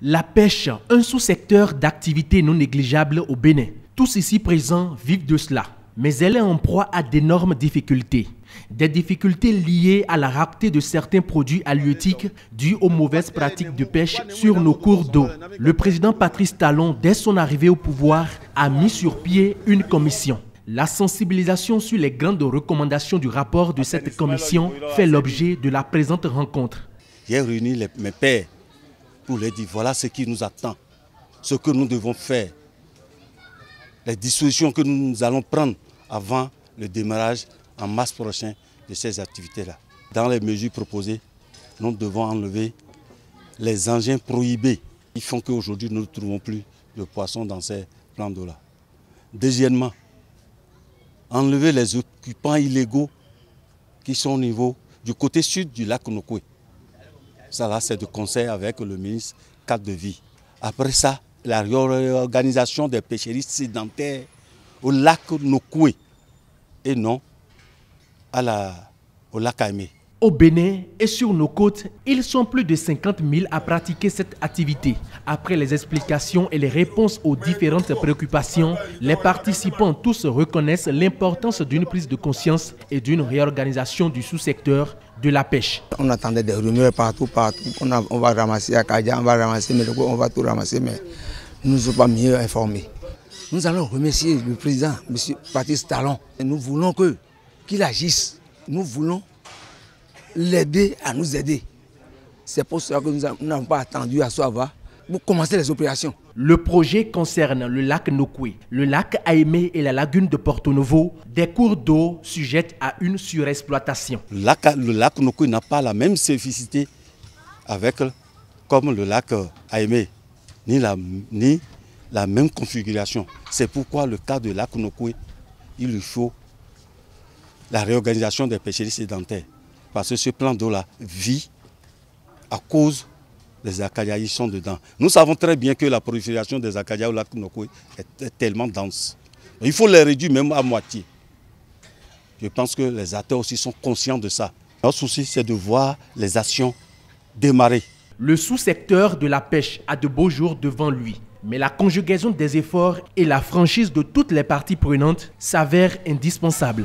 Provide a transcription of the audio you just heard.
La pêche, un sous-secteur d'activité non négligeable au Bénin. Tous ici présents vivent de cela, mais elle est en proie à d'énormes difficultés. Des difficultés liées à la rareté de certains produits halieutiques dues aux mauvaises pratiques de pêche sur nos cours d'eau. Le président Patrice Talon, dès son arrivée au pouvoir, a mis sur pied une commission. La sensibilisation sur les grandes recommandations du rapport de cette commission fait l'objet de la présente rencontre. J'ai réuni mes pères pour leur dire voilà ce qui nous attend, ce que nous devons faire, les dispositions que nous allons prendre avant le démarrage en mars prochain de ces activités-là. Dans les mesures proposées, nous devons enlever les engins prohibés qui font qu'aujourd'hui nous ne trouvons plus de poissons dans ces plans d'eau-là. Deuxièmement, enlever les occupants illégaux qui sont au niveau du côté sud du lac Nokoué. Ça là, c'est de conseil avec le ministre cadre de vie. Après ça, la réorganisation des pêcheries sédentaires au lac Nokoué et non au lac Aimé. Au Bénin et sur nos côtes, ils sont plus de 50 000 à pratiquer cette activité. Après les explications et les réponses aux différentes préoccupations, les participants tous reconnaissent l'importance d'une prise de conscience et d'une réorganisation du sous-secteur de la pêche. On attendait des rumeurs partout, partout. On, va ramasser à Kadia, on va ramasser, mais on va tout ramasser, mais nous ne sommes pas mieux informés. Nous allons remercier le président, M. Patrice Talon. nous voulons qu'il agisse. Nous voulons l'aider à nous aider. C'est pour cela que nous n'avons pas attendu à Soava pour commencer les opérations. Le projet concerne le lac Nokwe, le lac Aimé et la lagune de Porto Novo, des cours d'eau sujettes à une surexploitation. Le lac, le lac Nokwe n'a pas la même spécificité avec, comme le lac Aimé, ni la, ni la même configuration. C'est pourquoi le cas de lac Nokwe, il lui faut la réorganisation des pêcheries sédentaires. Parce que ce plan d'eau-là vit à cause des acadias, ils sont dedans. Nous savons très bien que la prolifération des acadias au lac Nokoué est tellement dense. Il faut les réduire même à moitié. Je pense que les acteurs aussi sont conscients de ça. Notre souci, c'est de voir les actions démarrer. Le sous-secteur de la pêche a de beaux jours devant lui. Mais la conjugaison des efforts et la franchise de toutes les parties prenantes s'avère indispensable.